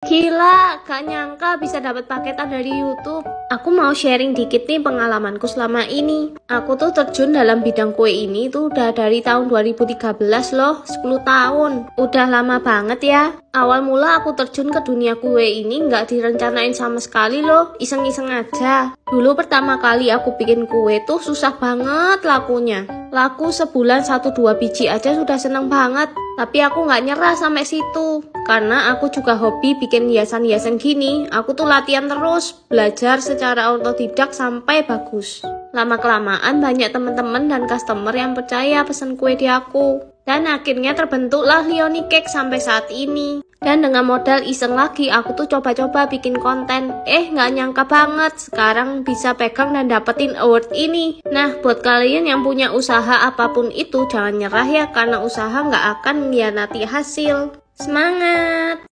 Gila, gak nyangka bisa dapat paketan dari YouTube. Aku mau sharing dikit nih pengalamanku selama ini. Aku tuh terjun dalam bidang kue ini tuh udah dari tahun 2013 loh, 10 tahun. Udah lama banget ya. Awal mula aku terjun ke dunia kue ini nggak direncanain sama sekali loh, iseng-iseng aja. Dulu pertama kali aku bikin kue tuh susah banget lakunya. Laku sebulan 1-2 biji aja sudah seneng banget. Tapi aku nggak nyerah sampai situ. Karena aku juga hobi bikin hiasan-hiasan gini. Aku tuh latihan terus, belajar secara otodidak sampai bagus. Lama-kelamaan banyak teman-teman dan customer yang percaya pesan kue di aku. Dan akhirnya terbentuklah Leonie Cake sampai saat ini. Dan dengan modal iseng lagi, aku tuh coba-coba bikin konten. Eh, nggak nyangka banget, sekarang bisa pegang dan dapetin award ini. Nah, buat kalian yang punya usaha apa pun itu, jangan nyerah ya, karena usaha nggak akan mengkhianati hasil. Semangat!